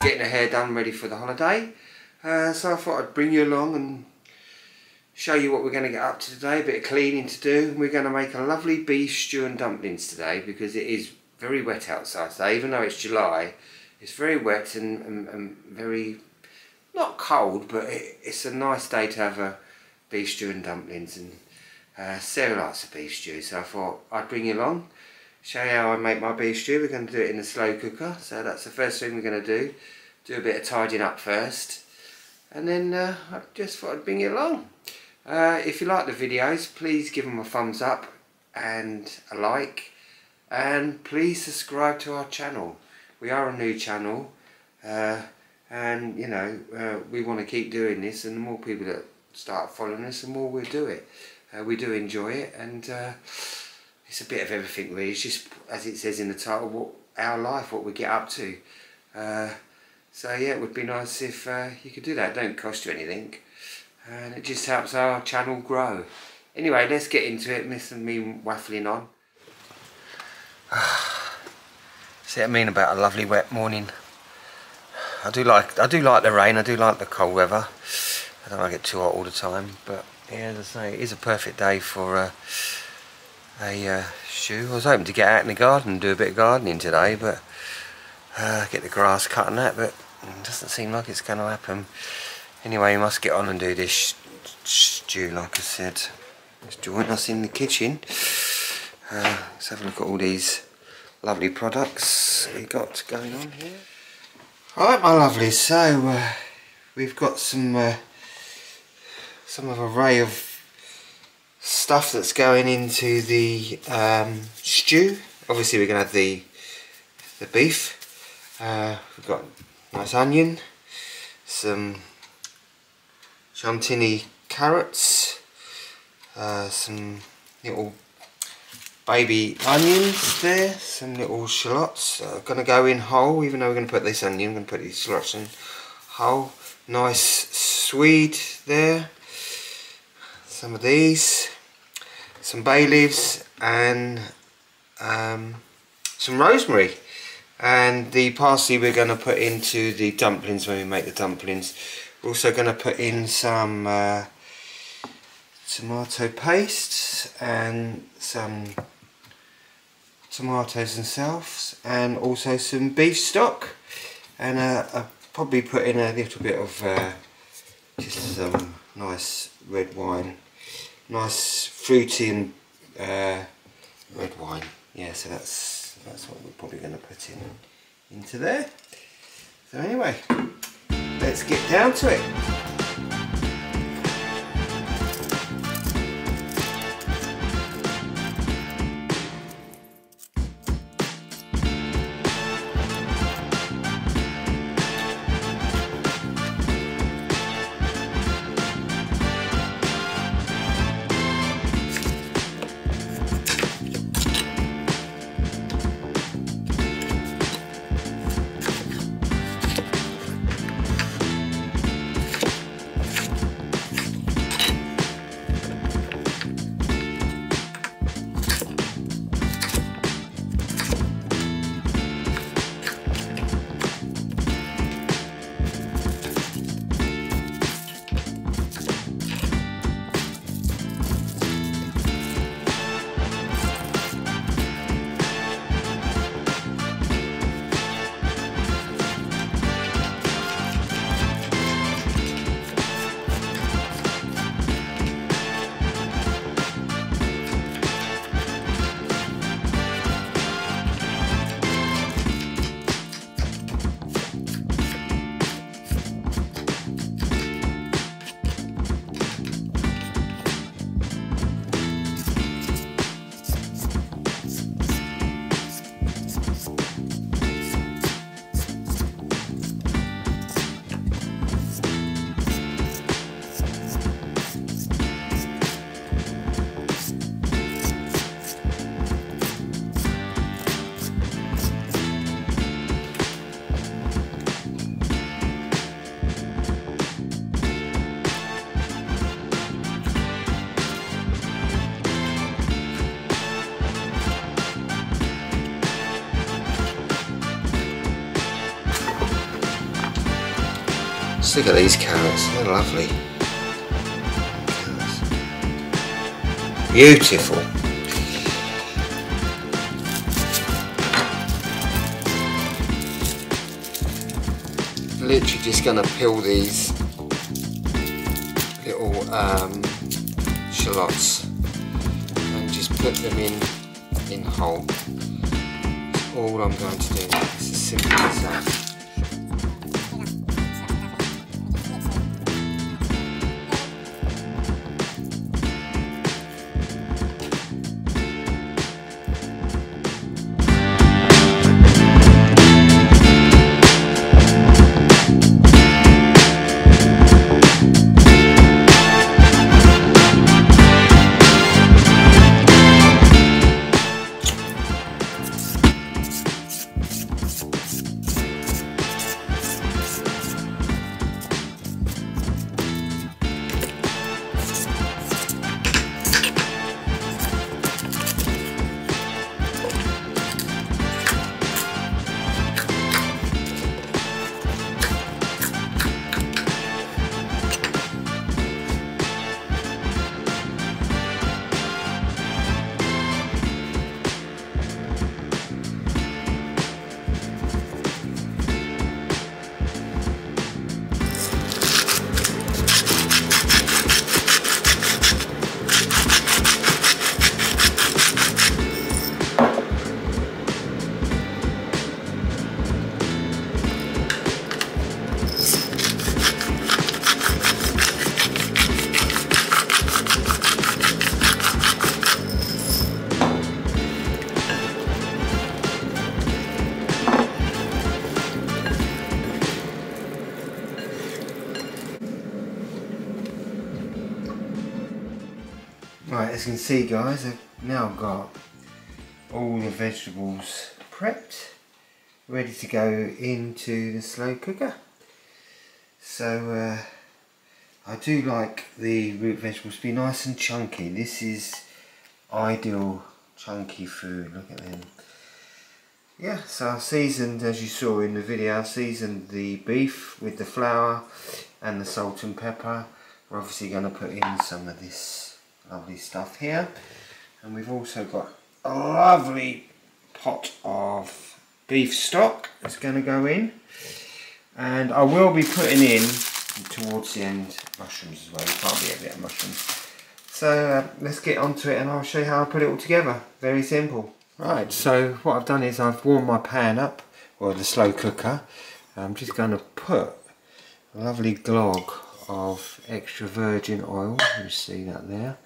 Getting her hair done ready for the holiday. Uh, so I thought I'd bring you along and show you what we're going to get up to today. A bit of cleaning to do. We're going to make a lovely beef stew and dumplings today because it is very wet outside today. Even though it's July, it's very wet and, and, and very, not cold, but it, it's a nice day to have a beef stew and dumplings. And uh, Sarah likes a beef stew, so I thought I'd bring you along show you how I make my beef stew. We're going to do it in a slow cooker. So that's the first thing we're going to do. Do a bit of tidying up first. And then uh, I just thought I'd bring you along. Uh, if you like the videos, please give them a thumbs up and a like. And please subscribe to our channel. We are a new channel. Uh, and, you know, uh, we want to keep doing this. And the more people that start following us, the more we'll do it. Uh, we do enjoy it. And uh, it's a bit of everything really. It's just as it says in the title, what our life, what we get up to. So yeah, it would be nice if uh, you could do that. It don't cost you anything, and it just helps our channel grow. Anyway, let's get into it. Missing me waffling on. See what I mean about a lovely wet morning. I do like I do like the rain. I do like the cold weather. I don't like it too hot all the time, but yeah, as I say, it is a perfect day for. Uh, a uh, shoe. I was hoping to get out in the garden and do a bit of gardening today, but uh, get the grass cut and that, but it doesn't seem like it's going to happen. Anyway, you must get on and do this stew, like I said. Let's join us in the kitchen. Uh, let's have a look at all these lovely products we got going on here. Alright my lovely, so uh, we've got some uh, some of a array of stuff that's going into the um, stew. Obviously we're going to have the, the beef. Uh, we've got nice onion, some Chantenay carrots, uh, some little baby onions there, some little shallots. Uh, going to go in whole, even though we're going to put this onion, I'm to put these shallots in whole. Nice swede there, some of these some bay leaves and um, some rosemary and the parsley we're going to put into the dumplings when we make the dumplings. We're also going to put in some uh, tomato paste and some tomatoes themselves and also some beef stock. And uh, I'll probably put in a little bit of uh, just some nice red wine. Nice fruity and uh, red wine. Yeah, so that's that's what we're probably going to put in into there. So anyway, let's get down to it. Just look at these carrots, they're lovely. Beautiful. Literally just gonna peel these little um, shallots and just put them in in whole. That's all I'm going to do. It's as simple as that. See guys, I've now got all the vegetables prepped, ready to go into the slow cooker. So uh, I do like the root vegetables to be nice and chunky. This is ideal chunky food, look at them. Yeah, so I seasoned, as you saw in the video, I seasoned the beef with the flour and the salt and pepper. We're obviously going to put in some of this lovely stuff here. And we've also got a lovely pot of beef stock that's going to go in. And I will be putting in towards the end mushrooms as well, you can't be a bit of mushrooms. So uh, let's get onto it and I'll show you how I put it all together, very simple. Right so what I've done is I've warmed my pan up or the slow cooker. I'm just going to put a lovely glog of extra virgin oil, you see that there.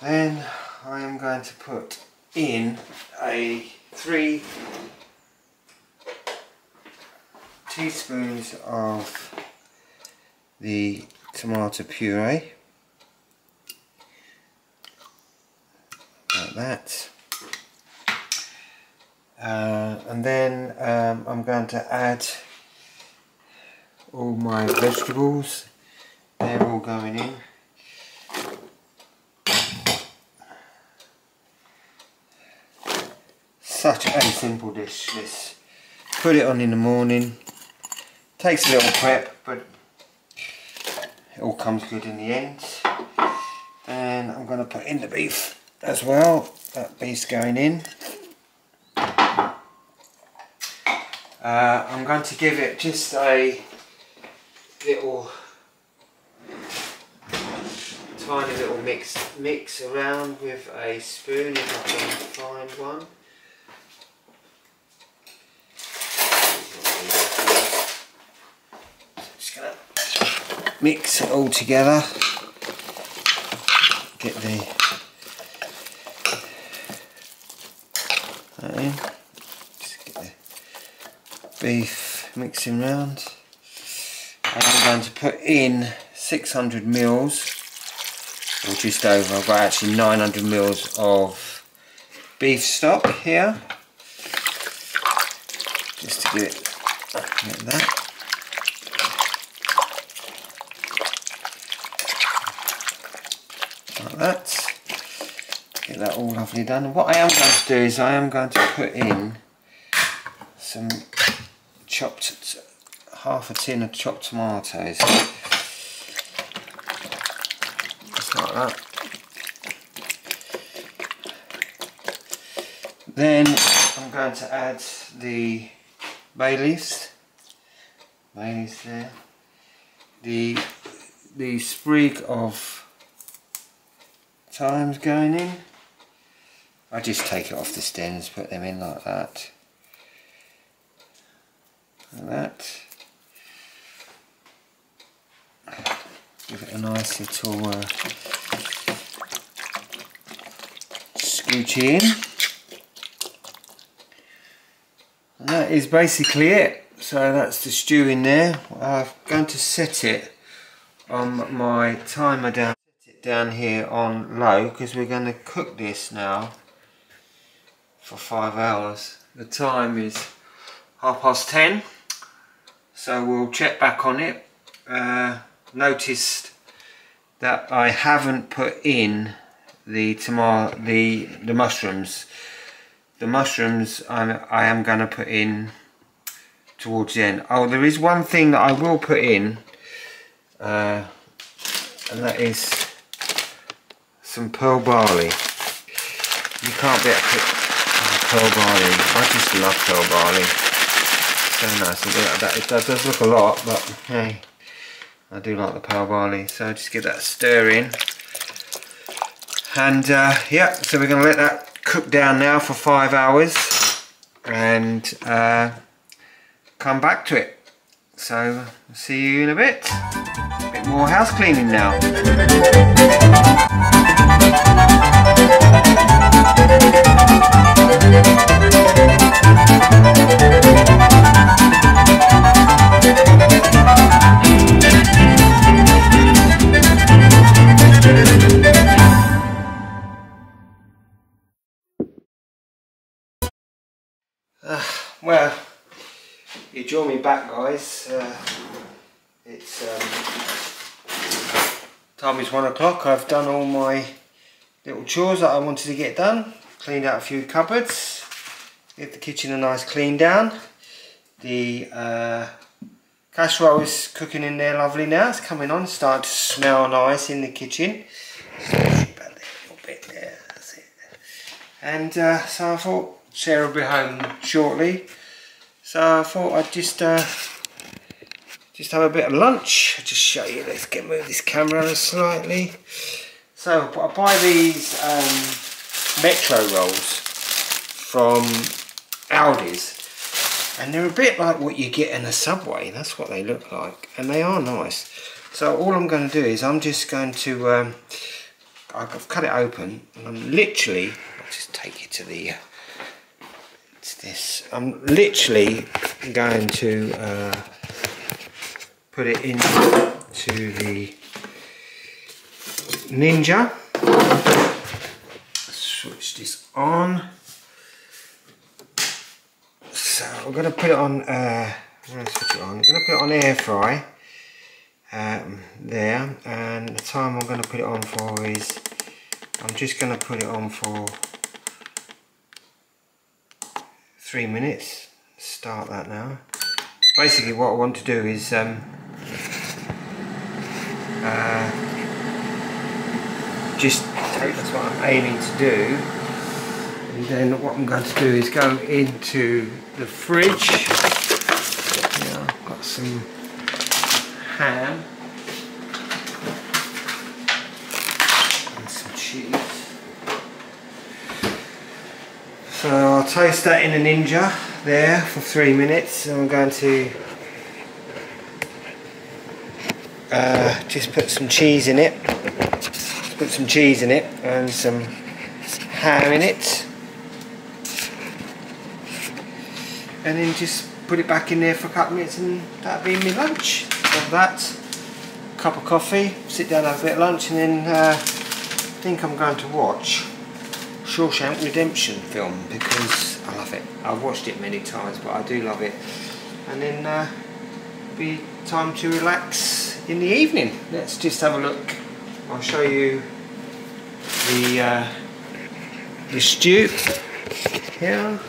Then I am going to put in a three teaspoons of the tomato puree. Like that. Uh, and then um, I'm going to add all my vegetables. They're all going in. Such a simple dish this. Put it on in the morning. Takes a little prep but it all comes good in the end. And I'm going to put in the beef as well. That beef's going in. Uh, I'm going to give it just a little tiny little mix mix around with a spoon if I can find one. Just gonna mix it all together. Get the that in. Just get the beef mixing round. I'm going to put in 600 mils or just over, I've got actually 900 mils of beef stock here. Just to get it like that. Like that. Get that all lovely done. What I am going to do is I am going to put in some chopped half a tin of chopped tomatoes. Just like that. Then I'm going to add the bay leaves. Bay leaves there. The the sprig of thymes going in. I just take it off the stems, put them in like that. Like that. A nice little uh, scoochie in. And that is basically it. So that's the stew in there. I'm going to set it on my timer down down here on low because we're going to cook this now for five hours. The time is half past ten. So we'll check back on it. Uh, noticed that I haven't put in the tomato, the the mushrooms. The mushrooms I'm, I am going to put in towards the end. Oh, there is one thing that I will put in, uh, and that is some pearl barley. You can't beat oh, pearl barley. I just love pearl barley. So nice. It, that, does look a lot, but hey, I do like the pearl barley. So just give that a stir in. And uh, yeah, so we're going to let that cook down now for five hours and uh, come back to it. So see you in a bit. A bit more house cleaning now. Join me back guys. Uh, it's um, time is one o'clock. I've done all my little chores that I wanted to get done. Cleaned out a few cupboards. Get the kitchen a nice clean down. The uh, casserole is cooking in there lovely now. It's coming on. starting to smell nice in the kitchen. And uh, so I thought Sarah will be home shortly. So I thought I'd just uh, just have a bit of lunch. I'll just show you. Let's get move this camera slightly. So I buy these um, Metro rolls from Aldi's. And they're a bit like what you get in a Subway. That's what they look like. And they are nice. So all I'm going to do is I'm just going to... Um, I've cut it open. And I'm literally... I'll just take it to the... Uh, this. I'm literally going to uh, put it into the Ninja. Switch this on. So I'm going to put it on. Uh, I'm going to switch it on. I'm going to put it on air fry. Um, there, and the time I'm going to put it on for is I'm just going to put it on for three minutes. Start that now. Basically what I want to do is um, uh, just that's what I'm aiming to do and then what I'm going to do is go into the fridge yeah, I've got some ham So I'll toast that in a Ninja there for three minutes and I'm going to uh, just put some cheese in it. Put some cheese in it and some ham in it. And then just put it back in there for a couple of minutes and that'll be my lunch. That. Cup of coffee. Sit down have a bit of lunch and then uh, I think I'm going to watch Shawshank Redemption film because I love it. I've watched it many times but I do love it. And then uh, be time to relax in the evening. Let's just have a look. I'll show you the uh, the stew here.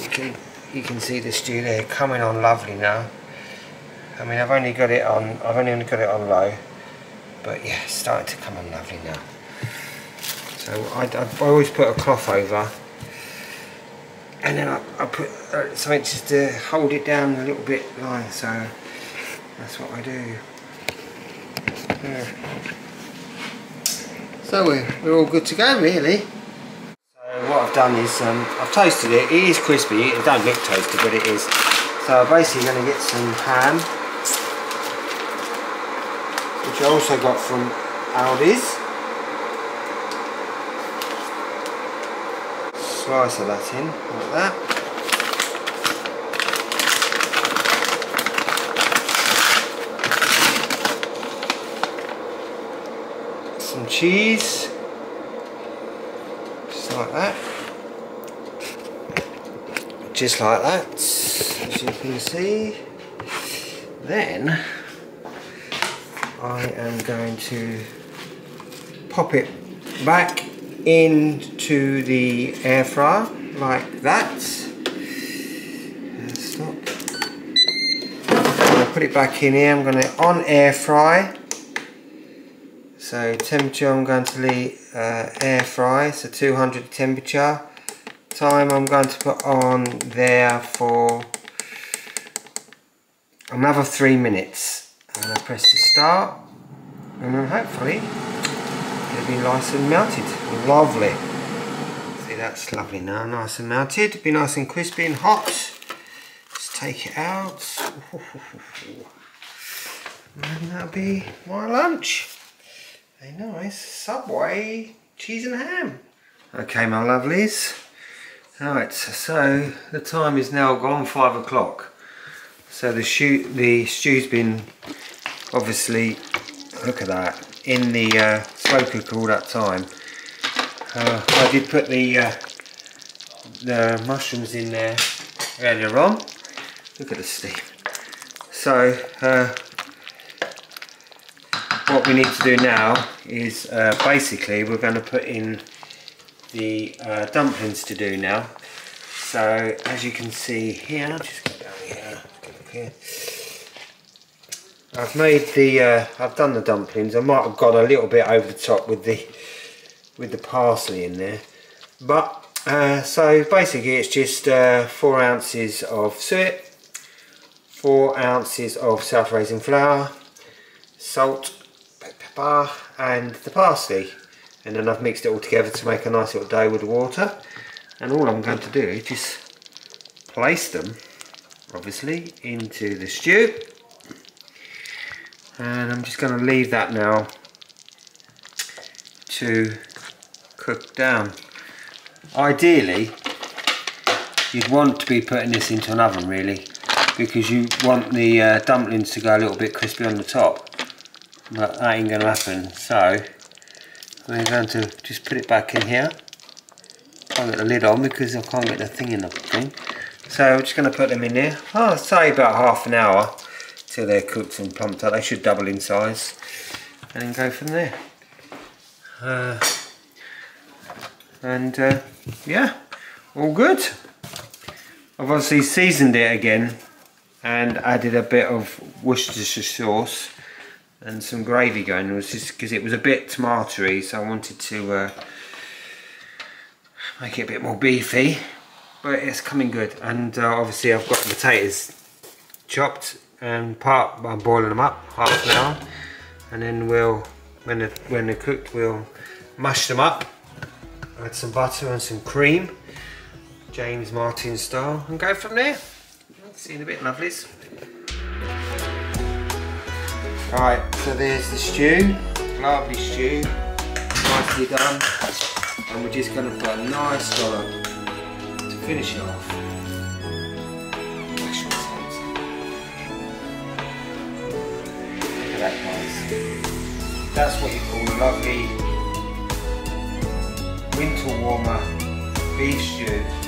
You can you can see the stew there coming on lovely now. I mean I've only got it on I've only got it on low but yeah starting to come on lovely now so I, I always put a cloth over and then I, I put uh, something just to hold it down a little bit like so. That's what I do. Yeah. so we're, we're all good to go really. So what I've done is um, I've toasted it, it is crispy, it don't look toasted but it is. So I'm basically going to get some ham which I also got from Aldi's slice of that in, like that. Some cheese, just like that. Just like that, as you can see. Then I am going to pop it back into the air fryer like that. Stop. Going to put it back in here. I'm going to on air fry. So temperature I'm going to leave uh, air fry, so 200 temperature. Time I'm going to put on there for another three minutes. And to press the start and then hopefully it'll be nice and melted. Lovely. That's lovely now, nice and melted. Be nice and crispy and hot. Let's take it out. And that'll be my lunch. A nice Subway cheese and ham. Okay my lovelies. Alright, so the time is now gone five o'clock. So the, shoot, the stew's been obviously, look at that, in the uh, slow cooker all that time. Uh, I did put the uh, the mushrooms in there earlier on. Look at the steam. So uh, what we need to do now is uh, basically we're going to put in the uh, dumplings to do now. So as you can see here, just go down here, here. I've made the, uh, I've done the dumplings. I might have gone a little bit over the top with the, with the parsley in there. But, uh, so basically it's just uh, four ounces of suet, four ounces of self-raising flour, salt, pepper, and the parsley. And then I've mixed it all together to make a nice little dough with water. And all I'm going to do is just place them, obviously, into the stew and I'm just going to leave that now to cook down. Ideally you'd want to be putting this into an oven really because you want the uh, dumplings to go a little bit crispy on the top but that ain't going to happen so we're going to just put it back in here can't get the lid on because I can't get the thing in the thing so we're just going to put them in there I'll say about half an hour till they're cooked and plumped up. They should double in size and then go from there. Uh, and uh, yeah, all good. I've obviously seasoned it again and added a bit of Worcestershire sauce and some gravy going. It was just because it was a bit tomatoey, so I wanted to uh, make it a bit more beefy. But it's coming good, and uh, obviously I've got the potatoes chopped and part I'm boiling them up half an hour and then we'll when they're, when they're cooked we'll mash them up add some butter and some cream. James Martin style. And go from there. See you in a bit lovelies. Alright, so there's the stew, lovely stew, nicely done. And we're just going to put a nice dollop to finish it off. That guys. That's what you call a lovely winter warmer beef stew